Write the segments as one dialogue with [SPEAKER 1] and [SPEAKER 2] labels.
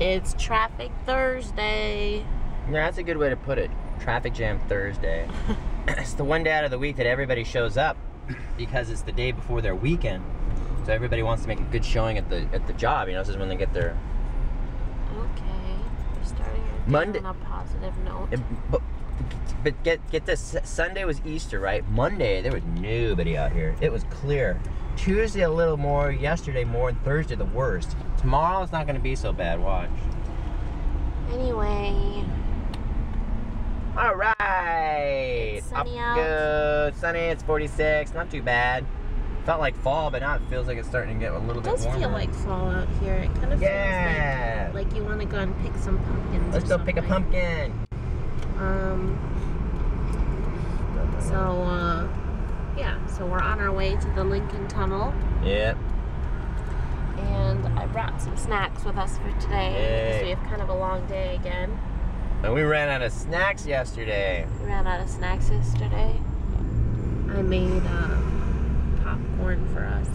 [SPEAKER 1] It's Traffic Thursday.
[SPEAKER 2] Yeah, that's a good way to put it. Traffic jam Thursday. it's the one day out of the week that everybody shows up because it's the day before their weekend. So everybody wants to make a good showing at the at the job. You know, this is when they get their.
[SPEAKER 1] Okay, we're starting
[SPEAKER 2] Monday-
[SPEAKER 1] on a positive note.
[SPEAKER 2] it- but, but get get this. Sunday was Easter, right? Monday there was nobody out here. It was clear. Tuesday a little more. Yesterday more. And Thursday the worst. Tomorrow it's not going to be so bad. Watch.
[SPEAKER 1] Anyway,
[SPEAKER 2] All right.
[SPEAKER 1] It's sunny
[SPEAKER 2] Up
[SPEAKER 1] out.
[SPEAKER 2] Good. Sunny. It's 46. Not too bad. Felt like fall, but now it feels like it's starting to get a little
[SPEAKER 1] it
[SPEAKER 2] bit
[SPEAKER 1] does feel like fall out here. It kind of
[SPEAKER 2] Yeah.
[SPEAKER 1] feels like, like you want to go and pick some pumpkins.
[SPEAKER 2] Let's
[SPEAKER 1] or
[SPEAKER 2] go pick a pumpkin.
[SPEAKER 1] Um. So, uh, yeah. So we're on our way to the Lincoln Tunnel,
[SPEAKER 2] Yep.
[SPEAKER 1] and I brought some snacks with us for today because we have kind of a long day again.
[SPEAKER 2] And we ran out of snacks yesterday.
[SPEAKER 1] We ran out of snacks yesterday. I made uh, popcorn for us,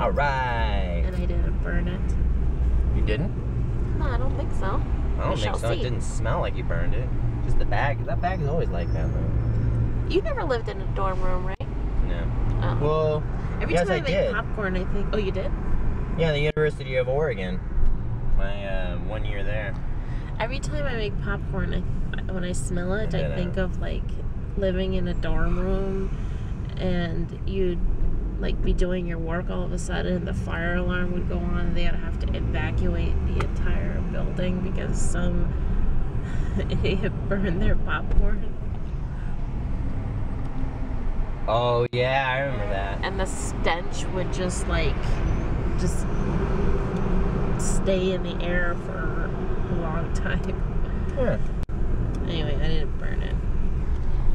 [SPEAKER 2] All right.
[SPEAKER 1] and I didn't burn it.
[SPEAKER 2] You didn't?
[SPEAKER 1] No, I don't think so.
[SPEAKER 2] I don't
[SPEAKER 1] shall
[SPEAKER 2] think so.
[SPEAKER 1] see.
[SPEAKER 2] It didn't smell like you burned it. Just the bag. That bag is always like that, though.
[SPEAKER 1] You never lived in a dorm room, right?
[SPEAKER 2] No.
[SPEAKER 1] Oh.
[SPEAKER 2] Well,
[SPEAKER 1] Every
[SPEAKER 2] yes,
[SPEAKER 1] time I,
[SPEAKER 2] I
[SPEAKER 1] make
[SPEAKER 2] did.
[SPEAKER 1] popcorn, I think. Oh, you did?
[SPEAKER 2] yeah, the University of Oregon. My uh, one year there.
[SPEAKER 1] Every time I make popcorn, I, when I smell it, I
[SPEAKER 2] Yeah.
[SPEAKER 1] think of like living in a dorm room, and you'd like be doing your work all of a sudden, the fire alarm would go on, and they'd have to evacuate the entire building because some idiot burned their popcorn,
[SPEAKER 2] Oh yeah, I remember that.
[SPEAKER 1] and the stench would just like just stay in the air for a long time.
[SPEAKER 2] Huh.
[SPEAKER 1] Anyway, I didn't burn it.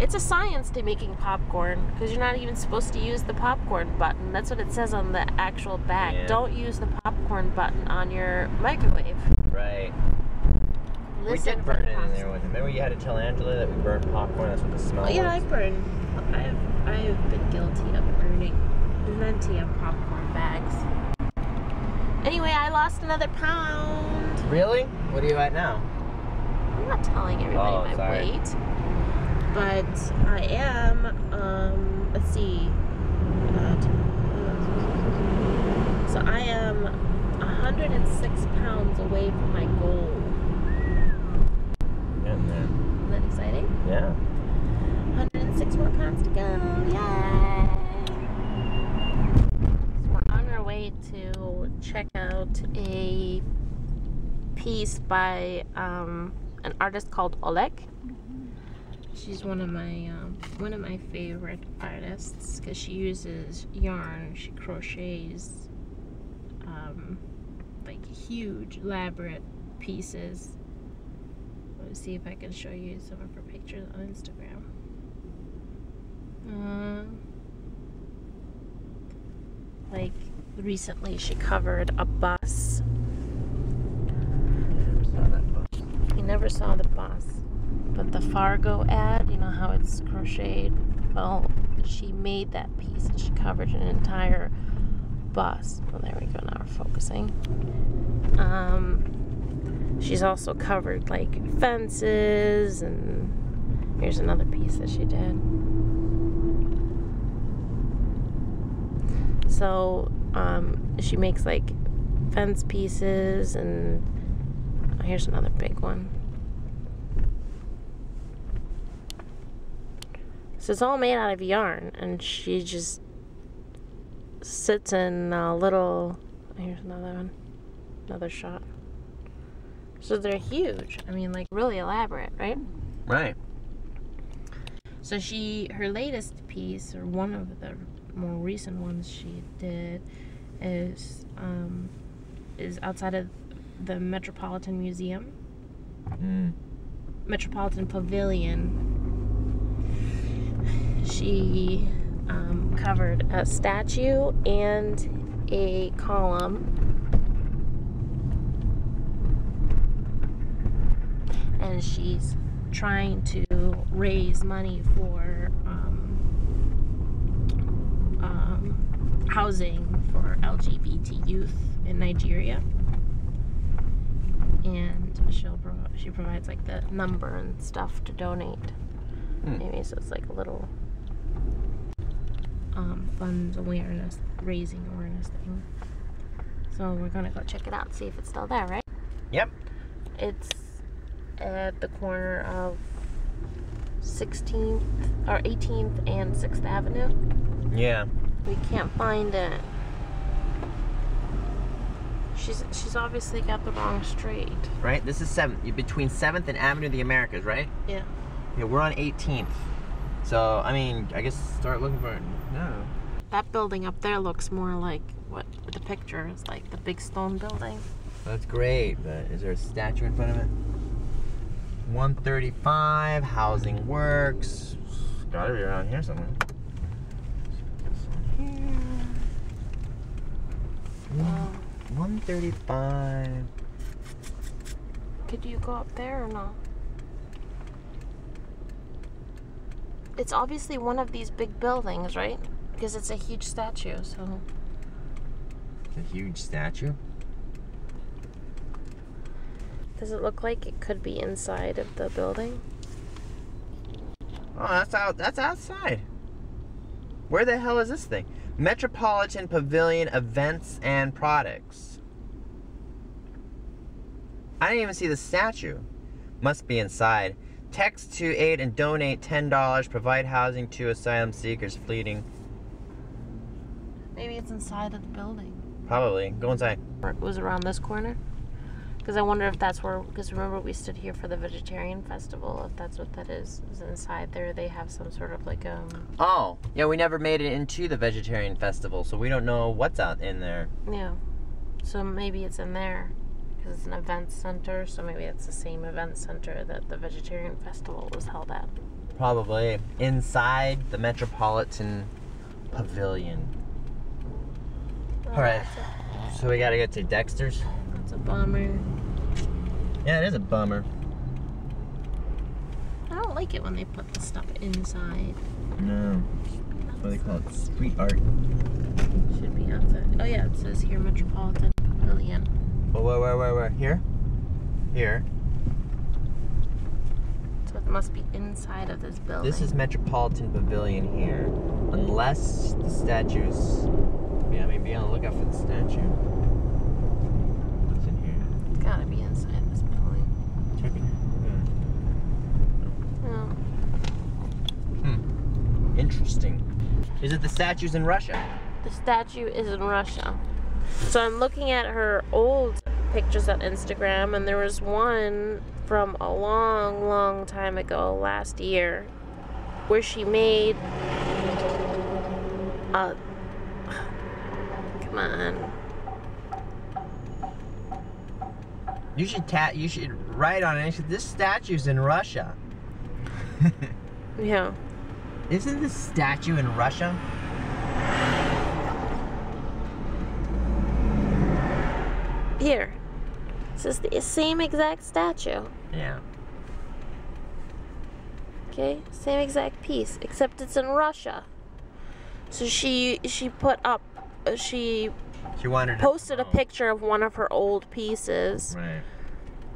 [SPEAKER 1] It's a science to making popcorn because you're not even supposed to use the popcorn button. That's what it says on the actual bag.
[SPEAKER 2] Yeah.
[SPEAKER 1] Don't use the popcorn button on your microwave.
[SPEAKER 2] Right. we
[SPEAKER 1] Listen
[SPEAKER 2] did
[SPEAKER 1] for
[SPEAKER 2] burn it in there with it. Remember you had to tell Angela that we burned popcorn. That's what the smell
[SPEAKER 1] Oh, yeah, I
[SPEAKER 2] was.
[SPEAKER 1] burn. I've I've been guilty of burning plenty of popcorn bags. Anyway, I lost another pound.
[SPEAKER 2] Really? What are you at now?
[SPEAKER 1] I'm not telling everybody
[SPEAKER 2] Oh,
[SPEAKER 1] my
[SPEAKER 2] sorry.
[SPEAKER 1] weight, but I am. Um, let's see. So I am 106 pounds away from my goal.
[SPEAKER 2] Getting there.
[SPEAKER 1] Isn't that exciting?
[SPEAKER 2] Yeah.
[SPEAKER 1] 106 more pounds to go. Yay! So we're on our way to check out a piece by um, an artist called Olek. She's one of my um, one of my favorite artists because she uses yarn. She crochets um, like huge, elaborate pieces. Let's see if I can show you some of her pictures on Instagram. Uh, like recently, she covered a bus. You never saw the bus, but the Fargo ad. You know how it's crocheted. Well, she made that piece. and She covered an entire bus. Well, there we go. Now we're focusing. Um, she's also covered like fences and here's another piece that she did. So um, she makes like fence pieces, and here's another big one. So it's all made out of yarn, and she just sits in a little. Here's another one, another shot. So they're huge. I mean, like really elaborate, right?
[SPEAKER 2] Right.
[SPEAKER 1] So she, her latest piece, or one of the more recent ones she did, is um, is outside of the Metropolitan Museum,
[SPEAKER 2] Mm.
[SPEAKER 1] Metropolitan Pavilion. She um, covered a statue and a column. And she's trying to raise money for um, um, housing for LGBT youth in Nigeria. and she'll pro- she provides like the number and stuff to donate.
[SPEAKER 2] Hmm.
[SPEAKER 1] Maybe so it's like a little um, funds awareness, raising awareness thing. So we're gonna go check it out, and see if it's still there, right?
[SPEAKER 2] Yep.
[SPEAKER 1] It's at the corner of 16th or 18th and 6th Avenue.
[SPEAKER 2] Yeah.
[SPEAKER 1] We can't find it. She's she's obviously got the wrong street.
[SPEAKER 2] Right. This is seventh between Seventh and Avenue of the Americas, right?
[SPEAKER 1] Yeah.
[SPEAKER 2] Yeah, we're on 18th. So I mean, I guess start looking for it. No.
[SPEAKER 1] That building up there looks more like what the picture is like the big stone building.
[SPEAKER 2] That's great, but is there a statue in front of it? 135, Housing Works. Gotta be around here somewhere.
[SPEAKER 1] Well,
[SPEAKER 2] 135.
[SPEAKER 1] could you go up there or no? It's obviously one of these big buildings, right? Because it's a huge statue, so
[SPEAKER 2] It's a huge statue.
[SPEAKER 1] does it look like it could be inside of the building?
[SPEAKER 2] Oh, that's out. That's outside. Where the hell is this thing? Metropolitan Pavilion Events and Products. I didn't even see the statue. Must be inside. Text to aid and donate $10. Provide housing to asylum seekers fleeting.
[SPEAKER 1] Maybe it's inside of the building.
[SPEAKER 2] Probably. Go inside.
[SPEAKER 1] Or it was around this corner. Because I wonder if that's where. Because remember we stood here for the vegetarian festival. If that's what that is, is inside there they have some sort of like um.
[SPEAKER 2] Oh, yeah, we never made it into the vegetarian festival, so we don't know what's out in there.
[SPEAKER 1] Yeah. So maybe it's in there. Because it's an event center, so maybe it's the same event center that the vegetarian festival was held at.
[SPEAKER 2] Probably inside the Metropolitan Pavilion. All right. So we gotta go to Dexter's.
[SPEAKER 1] That's a bummer.
[SPEAKER 2] Yeah, it is a bummer.
[SPEAKER 1] I don't like it when they put the stuff inside.
[SPEAKER 2] No. What do they call it? Street art.
[SPEAKER 1] Should be outside. Oh yeah, it says here Metropolitan Pavilion.
[SPEAKER 2] Oh, where, where, where, where? Here? Here.
[SPEAKER 1] So it must be inside of this building.
[SPEAKER 2] This is Metropolitan Pavilion here. Unless the statues. Yeah, I mean, be on the lookout for the statue. What's in here?
[SPEAKER 1] It's gotta be inside this building.
[SPEAKER 2] Check it.
[SPEAKER 1] Oh.
[SPEAKER 2] Hmm. Interesting. Is it the statues in Russia?
[SPEAKER 1] The statue is in Russia. So I'm looking at her old pictures on Instagram, and there was one from a long, long time ago, last year, where she made a. Come on.
[SPEAKER 2] You should tat. You should write on it. This statue's in Russia.
[SPEAKER 1] Yeah.
[SPEAKER 2] Isn't this statue in Russia?
[SPEAKER 1] Here. This is the same exact statue.
[SPEAKER 2] Yeah.
[SPEAKER 1] Okay, same exact piece, except it's in Russia. So she she put up, uh, she
[SPEAKER 2] She wanted to
[SPEAKER 1] posted a picture of one of her old pieces
[SPEAKER 2] Right.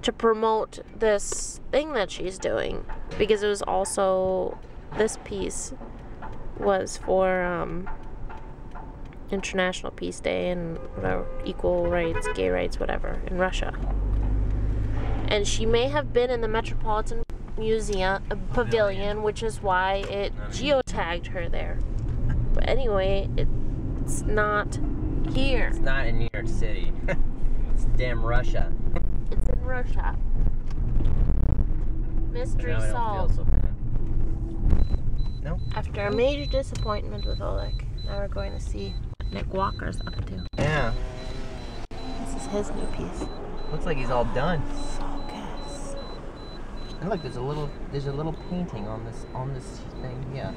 [SPEAKER 1] to promote this thing that she's doing because it was also this piece was for um, International Peace Day and whatever equal rights, gay rights, whatever in Russia. And she may have been in the Metropolitan Museum uh, Pavilion, which is why it geotagged her there. But anyway, it's not here.
[SPEAKER 2] It's not in New York City. it's damn Russia.
[SPEAKER 1] It's in Russia. Mystery
[SPEAKER 2] Now I don't
[SPEAKER 1] solved.
[SPEAKER 2] Bad.
[SPEAKER 1] After a major disappointment with Olek, now we're going to see what Nick Walker's up to.
[SPEAKER 2] Yeah.
[SPEAKER 1] This is his new piece.
[SPEAKER 2] Looks like he's all done.
[SPEAKER 1] Focus.
[SPEAKER 2] And look, there's a little there's a little painting on this on this thing. Yeah.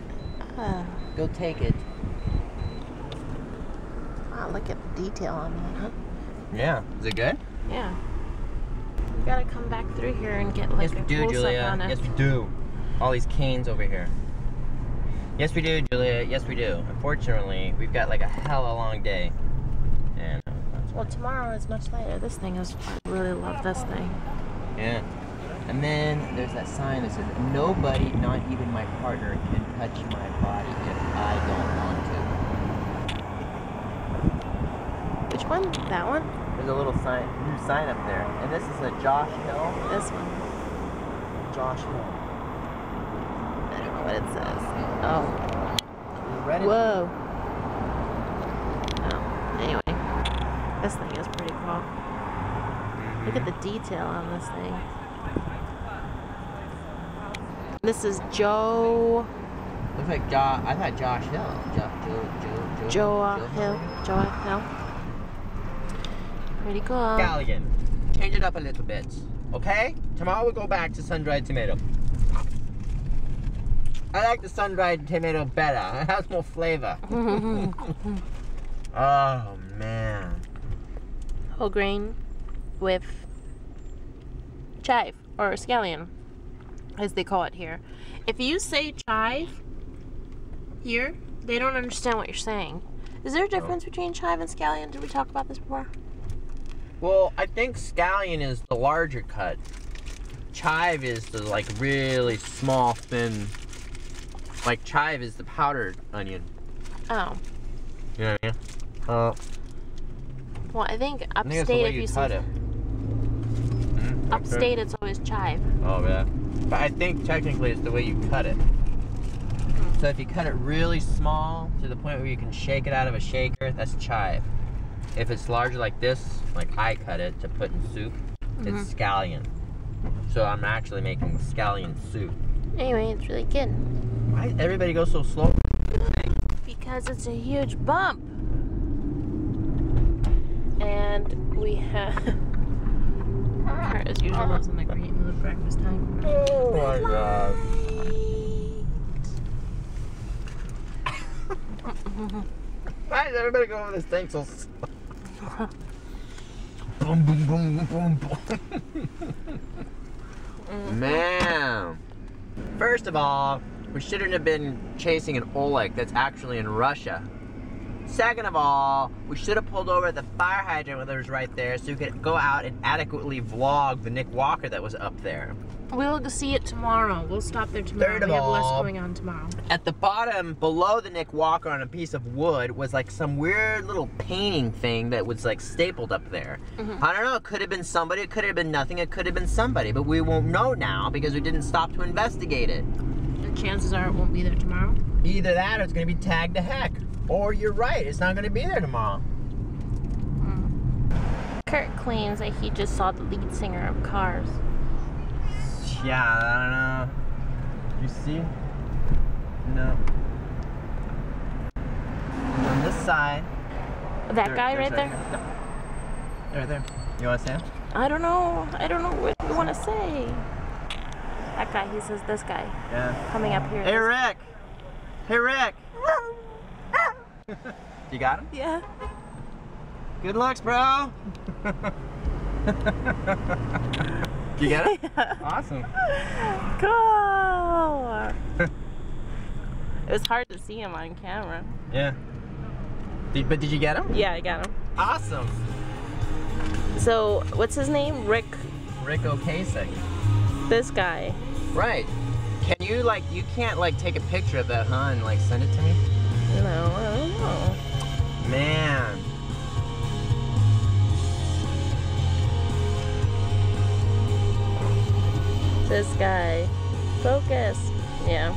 [SPEAKER 1] Oh,
[SPEAKER 2] Go take it.
[SPEAKER 1] wow, look at the detail on that, huh?
[SPEAKER 2] Yeah. Is it good?
[SPEAKER 1] Yeah. We gotta come back through here and get like
[SPEAKER 2] yes,
[SPEAKER 1] a
[SPEAKER 2] do,
[SPEAKER 1] close
[SPEAKER 2] Julia.
[SPEAKER 1] up on it.
[SPEAKER 2] Yes, we do. All these canes over here. Yes, we do, Julia. Yes, we do. Unfortunately, we've got like a hella long day, and uh,
[SPEAKER 1] Well, tomorrow is much later. This thing is. I really love this thing.
[SPEAKER 2] Yeah. And then there's that sign that says, "Nobody, not even my partner, can touch my body if I don't want to."
[SPEAKER 1] Which one? That one?
[SPEAKER 2] There's a little sign, new sign up there, and this is a Josh Hill.
[SPEAKER 1] This one.
[SPEAKER 2] Josh Hill.
[SPEAKER 1] I don't know what it says. Oh.
[SPEAKER 2] You read?
[SPEAKER 1] Whoa. Oh. Anyway, this thing is pretty cool. Look at the detail on this thing. This is Joe
[SPEAKER 2] Looks like Josh. I thought Josh Hill. Jo, Joe, Joe, Joe.
[SPEAKER 1] Joa Hill. Joa Hill. Pretty cool.
[SPEAKER 2] Scallion. Change it up a little bit. Okay? Tomorrow we'll go back to sun-dried tomato. I like the sun-dried tomato better. It has more flavor. oh man.
[SPEAKER 1] Whole grain with chive or scallion, as they call it here. If you say chive here, they don't understand what you're saying. Is there a difference between chive and scallion? Did we talk about this before?
[SPEAKER 2] Well, I think scallion is the larger cut. Chive is the like really small, thin. Like chive is the powdered onion.
[SPEAKER 1] Oh,
[SPEAKER 2] You know what I mean? Uh,
[SPEAKER 1] well, I think
[SPEAKER 2] I think the
[SPEAKER 1] upstate,
[SPEAKER 2] way
[SPEAKER 1] if
[SPEAKER 2] you
[SPEAKER 1] you
[SPEAKER 2] cut
[SPEAKER 1] say
[SPEAKER 2] it. Mhm,
[SPEAKER 1] upstate, it's always chive.
[SPEAKER 2] Oh yeah. But I think technically it's the way you cut it. So if you cut it really small to the point where you can shake it out of a shaker, that's chive. If it's larger like this, like I cut it to put in soup, it's scallion. So I'm actually making scallion soup.
[SPEAKER 1] Anyway, it's really good
[SPEAKER 2] Why does everybody go so slow?
[SPEAKER 1] because it's a huge bump. And we have. Kurt, as usual, was in a great mood breakfast time.
[SPEAKER 2] Oh my god. Why does everybody go over this thing so slow? boom, boom, boom, boom, boom. Mm-hmm. Man. First of all, we shouldn't have been chasing an Olek that's actually in Russia. Second of all, we should have pulled over at the fire hydrant that was right there so we could go out and adequately vlog the Nick Walker that was up there.
[SPEAKER 1] We'll see it tomorrow. We'll stop there tomorrow.
[SPEAKER 2] Third of
[SPEAKER 1] we have less
[SPEAKER 2] all-
[SPEAKER 1] going on tomorrow.
[SPEAKER 2] At the bottom, below the Nick Walker on a piece of wood, was like some weird little painting thing that was like stapled up there.
[SPEAKER 1] Mhm.
[SPEAKER 2] I don't know, it could have been somebody, it could have been nothing, it could have been somebody, but we won't know now because we didn't stop to investigate it.
[SPEAKER 1] And chances are it won't be there tomorrow.
[SPEAKER 2] Either that or it's gonna be tagged to heck. Or you're right, it's not gonna be there tomorrow. Hmm.
[SPEAKER 1] Kurt claims that he just saw the lead singer of Cars.
[SPEAKER 2] Yeah, I don't know. You see? No. On this side.
[SPEAKER 1] That
[SPEAKER 2] There-
[SPEAKER 1] guy right there?
[SPEAKER 2] Right there. You wanna see him?
[SPEAKER 1] I don't know. I don't know what you want to say. That guy, he says this guy
[SPEAKER 2] Yeah.
[SPEAKER 1] coming up here.
[SPEAKER 2] Hey Rick! Hey Rick! You got him?
[SPEAKER 1] Yeah.
[SPEAKER 2] Good looks, bro! you get it? Awesome.
[SPEAKER 1] Cool. it was hard to see him on camera.
[SPEAKER 2] Yeah. Did, but did you get him?
[SPEAKER 1] Yeah, I got him.
[SPEAKER 2] Awesome.
[SPEAKER 1] So, what's his name? Rick.
[SPEAKER 2] Ric Ocasek.
[SPEAKER 1] This guy.
[SPEAKER 2] Right. Can you like you can't like take a picture of that, huh, and like send it to me?
[SPEAKER 1] No, I.
[SPEAKER 2] Man.
[SPEAKER 1] This guy. Focus. Yeah.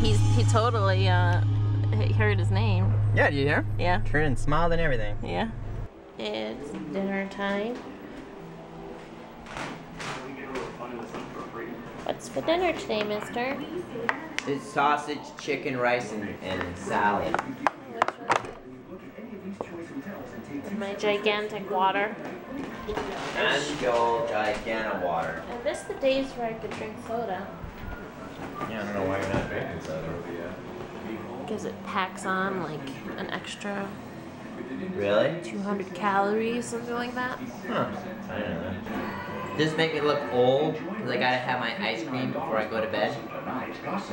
[SPEAKER 1] He's he totally uh heard his name.
[SPEAKER 2] Yeah, you hear?
[SPEAKER 1] Yeah.
[SPEAKER 2] Turned and smiled and everything.
[SPEAKER 1] Yeah. It's dinner time. What's for dinner today, mister?
[SPEAKER 2] It's sausage, chicken, rice, and, and salad.
[SPEAKER 1] My gigantic water.
[SPEAKER 2] And your gigantic water.
[SPEAKER 1] And this the days where I could drink soda.
[SPEAKER 2] Yeah, I don't know why you're not drinking soda.
[SPEAKER 1] Because it packs on like an extra
[SPEAKER 2] Really?
[SPEAKER 1] 200 calories, something like that.
[SPEAKER 2] Huh. I don't know. Does this make me look old? Because I gotta have my ice cream before I go to bed.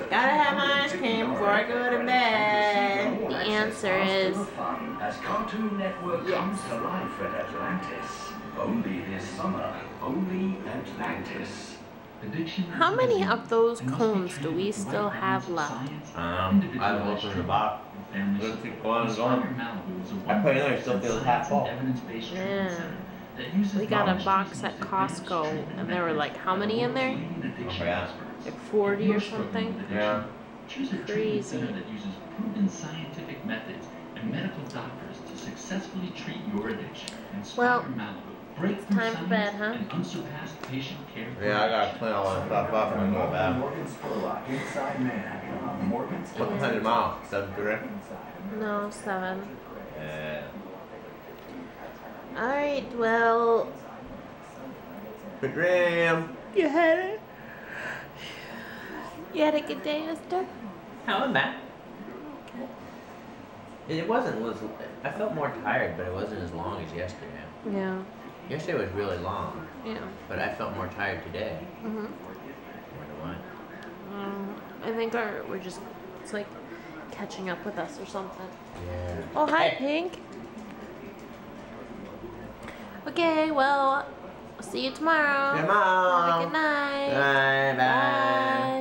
[SPEAKER 1] Gotta have my ice cream before I go to bed. The answer is
[SPEAKER 3] As Cartoon Network
[SPEAKER 1] Yes.
[SPEAKER 3] comes to life at Atlantis. Only this summer. Only Atlantis.
[SPEAKER 1] how many of those cones do we still have left?
[SPEAKER 2] Um, I looked in the box. Let's keep going and going. I put in there, still feels half full.
[SPEAKER 1] Yeah. We got a box at Costco and there were like how many in there?
[SPEAKER 2] Oh, yeah.
[SPEAKER 1] Like 40 or something?
[SPEAKER 2] Yeah.
[SPEAKER 4] Choose
[SPEAKER 1] Crazy.
[SPEAKER 4] treatment center that uses proven scientific methods and medical doctors to successfully treat your addiction.
[SPEAKER 1] Well,
[SPEAKER 4] Inspire Malibu. Breakthrough
[SPEAKER 1] time for bed, huh?
[SPEAKER 4] And unsurpassed patient care.
[SPEAKER 2] Yeah, I gotta clean all that stuff up and go to bed.
[SPEAKER 3] Morgan Spurlock inside Manhattan. Morgan
[SPEAKER 2] What time tomorrow? Seven three?
[SPEAKER 1] No, seven.
[SPEAKER 2] Yeah.
[SPEAKER 1] Alright, well,
[SPEAKER 2] Good dream.
[SPEAKER 1] you had it? You had a good day, mister?
[SPEAKER 2] How am I? It wasn't was I felt more tired, but it wasn't as long as yesterday.
[SPEAKER 1] Yeah,
[SPEAKER 2] Yesterday was really long,
[SPEAKER 1] yeah.
[SPEAKER 2] but I felt more tired today.
[SPEAKER 1] Mm-hmm.
[SPEAKER 2] Wonder why?
[SPEAKER 1] Um, I think our, we're just, it's like catching up with us or something.
[SPEAKER 2] Yeah.
[SPEAKER 1] Oh, hi. Pink. Okay, well, see you tomorrow.
[SPEAKER 2] Good
[SPEAKER 1] Have a good night.
[SPEAKER 2] Bye bye.